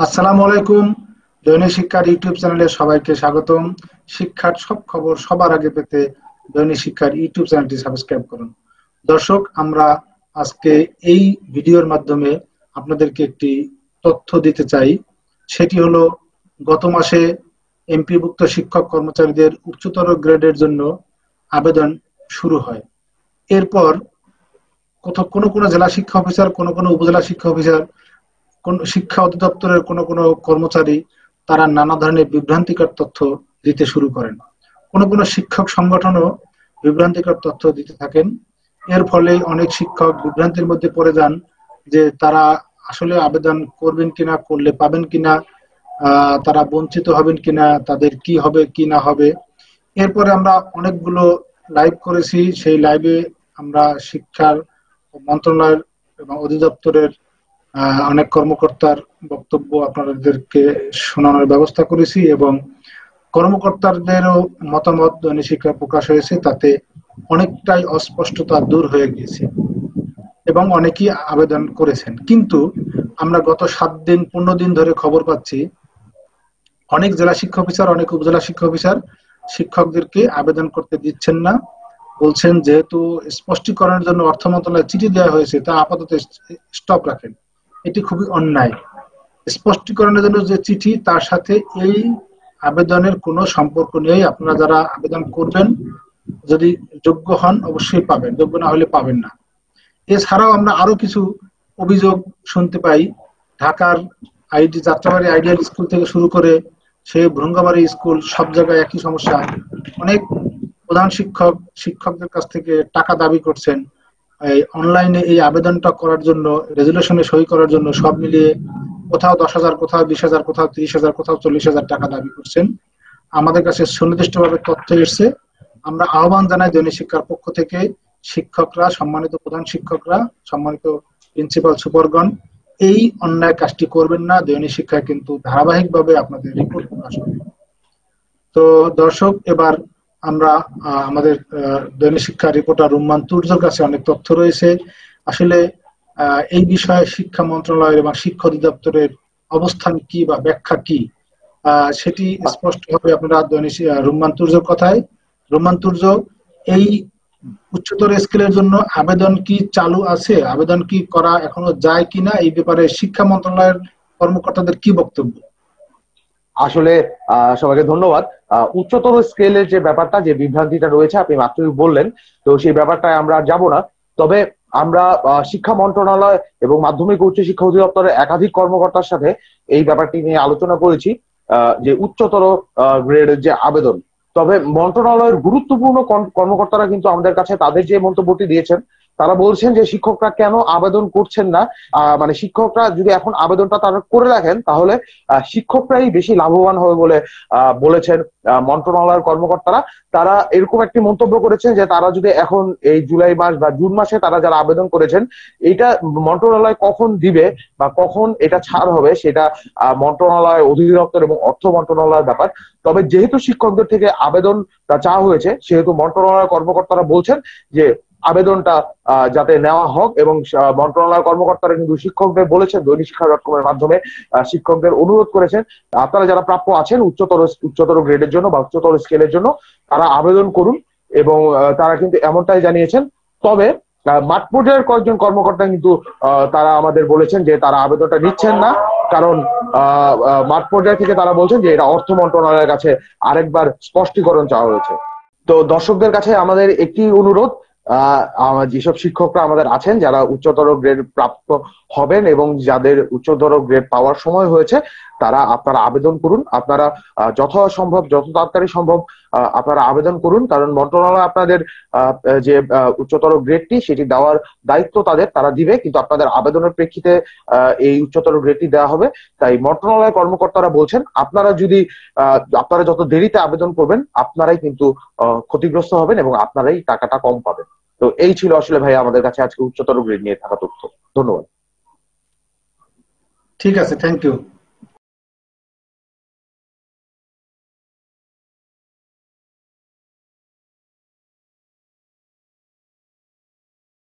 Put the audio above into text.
আসসালামু আলাইকুম। দৈনিক শিক্ষার ইউটিউব চ্যানেলে সবাইকে স্বাগতম। শিক্ষার সব খবর সবার আগে পেতে দৈনিক শিক্ষার ইউটিউব চ্যানেলটি সাবস্ক্রাইব করুন। দর্শক, আমরা আজকে এই ভিডিওর মাধ্যমে আপনাদেরকে একটি তথ্য দিতে চাই। সেটি হলো, গত মাসে এমপিভুক্ত শিক্ষক কর্মচারীদের উচ্চতর গ্রেডের জন্য আবেদন শুরু হয়। এরপর কোথাও কোনো কোনো জেলা শিক্ষা অফিসার, কোনো কোনো উপজেলা শিক্ষা অফিসার কোন শিক্ষা অধিদপ্তরের কোনো কোনো কর্মচারী তারা নানা ধরনের বিভ্রান্তিকর তথ্য দিতে শুরু করেন। কোন কোন শিক্ষক সংগঠনও বিভ্রান্তিকর তথ্য দিতে থাকেন। এর ফলে অনেক শিক্ষক বিভ্রান্তির মধ্যে পড়ে যান যে তারা আসলে আবেদন করবেন কিনা, করলে পাবেন কিনা তারা বঞ্চিত হবেন কিনা, তাদের কি হবে, কি না হবে। এরপরে আমরা অনেকগুলো লাইভ করেছি। সেই লাইভে আমরা শিক্ষার মন্ত্রণালয়ের এবং অধিদপ্তরের অনেক কর্মকর্তার বক্তব্য আপনাদেরকে শোনানোর ব্যবস্থা করেছি এবং কর্মকর্তাদেরও মতামত দৈনিক শিক্ষা প্রকাশ হয়েছে, তাতে অনেকটাই অস্পষ্টতা দূর হয়ে গিয়েছে এবং অনেকেই আবেদন করেছেন। কিন্তু আমরা গত সাত দিন, পনেরো দিন ধরে খবর পাচ্ছি, অনেক জেলা শিক্ষা অফিসার, অনেক উপজেলা শিক্ষা অফিসার শিক্ষকদেরকে আবেদন করতে দিচ্ছেন না। বলছেন যেহেতু স্পষ্টীকরণের জন্য অর্থ মন্ত্রণালয় চিঠি দেওয়া হয়েছে, তা আপাতত স্টপ রাখেন। এটি খুবই অন্যায়। স্পষ্টীকরণের জন্য যে চিঠি, তার সাথে এই আবেদনের কোনো সম্পর্ক নেই। আপনারা যারা আবেদন করবেন, যদি যোগ্য হন, অবশ্যই পাবেন। যোগ্য না হলে পাবেন না। এছাড়াও আমরা আরও কিছু অভিযোগ শুনতে পাই। ঢাকার আইডি, যাত্রাবাড়ি আইডিয়াল স্কুল থেকে শুরু করে সে ভ্রঙ্গাবাড়ি স্কুল, সব জায়গায় একই সমস্যা। অনেক প্রধান শিক্ষক, শিক্ষকদের কাছ থেকে টাকা দাবি করছেন। এই অনলাইনে এই আবেদনটা করার জন্য রেজুলেশনে সই করার জন্য সব মিলিয়ে কোথাও দশ হাজার, কোথাও বিশ হাজার, কোথাও তিরিশ হাজার, কোথাও চল্লিশ হাজার টাকা দাবি করছেন। আমাদের কাছে সুনির্দিষ্টভাবে তথ্য এসছে। আমরা আহ্বান জানাই দৈনিক শিক্ষার পক্ষ থেকে শিক্ষকরা, সম্মানিত প্রধান শিক্ষকরা, সম্মানিত প্রিন্সিপাল সুপারগণ, এই অন্যায় কাজটি করবেন না। দৈনিক শিক্ষায় কিন্তু ধারাবাহিকভাবে আপনাদের রিপোর্ট প্রকাশ হবে তো দর্শক, এবার আমরা আমাদের দৈনিক শিক্ষা রিপোর্টার রুম্মান তুর্জর কাছে অনেক তথ্য রয়েছে। আসলে এই বিষয়ে শিক্ষা মন্ত্রণালয় এবং শিক্ষা অধিদপ্তরের অবস্থান কি বা ব্যাখ্যা কি সেটি স্পষ্টভাবে আপনারা দৈনিক রুম্মান তুর্জর কথায়, রুম্মান তুর্জ, এই উচ্চতর স্কেলের জন্য আবেদন কি চালু আছে? আবেদন কি করা এখনও যায় কিনা? এই ব্যাপারে শিক্ষা মন্ত্রণালয়ের কর্মকর্তাদের কি বক্তব্য? আসলে সবাইকে ধন্যবাদ। উচ্চতর স্কেলের যে ব্যাপারটা, যে বিভ্রান্তিটা রয়েছে, আপনি মাত্রই বললেন, তো সেই ব্যাপারটায় আমরা যাব না। তবে আমরা শিক্ষা মন্ত্রণালয় এবং মাধ্যমিক উচ্চ শিক্ষা অধিদপ্তরের একাধিক কর্মকর্তার সাথে এই ব্যাপারটি নিয়ে আলোচনা করেছি যে উচ্চতর গ্রেডের যে আবেদন। তবে মন্ত্রণালয়ের গুরুত্বপূর্ণ কর্মকর্তারা কিন্তু আমাদের কাছে তাদের যে মন্তব্যটি দিয়েছেন তারা বলছেন যে শিক্ষকরা কেন আবেদন করছেন না? মানে শিক্ষকরা যদি এখন আবেদনটা তারা করে রাখেন, তাহলে শিক্ষকরাই বেশি লাভবান হবে বলে বলেছেন মন্ত্রণালয়ের কর্মকর্তারা। তারা এরকম একটি মন্তব্য করেছেন যে তারা যদি এখন এই জুলাই মাস বা জুন মাসে তারা যারা আবেদন করেছেন এটা মন্ত্রণালয় কখন দিবে বা কখন এটা ছাড় হবে সেটা মন্ত্রণালয় অধিদপ্তর এবং অর্থ মন্ত্রণালয়ের ব্যাপার। তবে যেহেতু শিক্ষকদের থেকে আবেদনটা চাওয়া হয়েছে, সেহেতু মন্ত্রণালয়ের কর্মকর্তারা বলছেন যে আবেদনটা যাতে নেওয়া হোক এবং মন্ত্রণালয় কর্মকর্তারা কিন্তু শিক্ষকদের বলেছেন, দৈনিক শিক্ষা ডট কমের মাধ্যমে শিক্ষকদের অনুরোধ করেছেন, আপনারা যারা প্রাপ্য আছেন উচ্চতর উচ্চতর গ্রেডের জন্য বা উচ্চতর স্কেলের জন্য, তারা আবেদন করুন এবং তারা কিন্তু এমনটাই জানিয়েছেন। তবে মাঠ পর্যায়ের কয়েকজন কর্মকর্তা কিন্তু তারা আমাদের বলেছেন যে তারা আবেদনটা নিচ্ছেন না। কারণ মাঠ পর্যায় থেকে তারা বলছেন যে এটা অর্থ মন্ত্রণালয়ের কাছে আরেকবার স্পষ্টীকরণ চাওয়া হয়েছে। তো দর্শকদের কাছে আমাদের একটি অনুরোধ যেসব শিক্ষকরা আমাদের আছেন, যারা উচ্চতর গ্রেড প্রাপ্ত হবেন এবং যাদের উচ্চতর গ্রেড পাওয়ার সময় হয়েছে, তারা আপনারা আবেদন করুন। আপনারা যথাসম্ভব, যত তাড়াতাড়ি সম্ভব আপনারা আবেদন করুন। কারণ মন্ত্রণালয় আপনাদের যে উচ্চতর গ্রেডটি সেটি দেওয়ার দায়িত্ব তাদের, তারা দিবে। কিন্তু আপনাদের আবেদনের প্রেক্ষিতে এই উচ্চতর গ্রেডটি দেওয়া হবে। তাই মন্ত্রণালয় কর্মকর্তারা বলছেন, আপনারা যদি আপনারা যত দেরিতে আবেদন করবেন, আপনারাই কিন্তু ক্ষতিগ্রস্ত হবেন এবং আপনারাই টাকাটা কম পাবেন। তো এই ছিল আসলে ভাই আমাদের কাছে আজকে উচ্চতর গ্রেড নিয়ে থাকা তথ্য। ধন্যবাদ। ঠিক আছে থ্যাংক ইউ